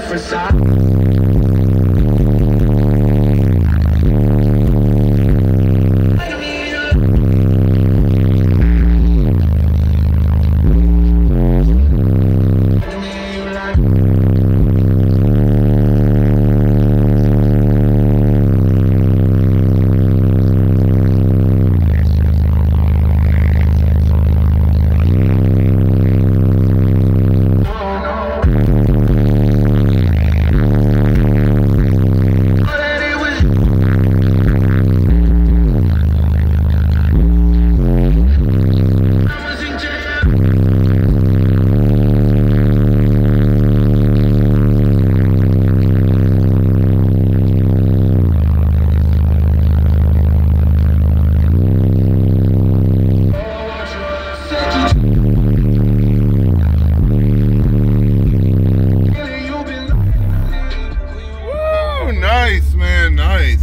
different side. Nice, man. Nice.